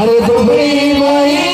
अरे त बई नाया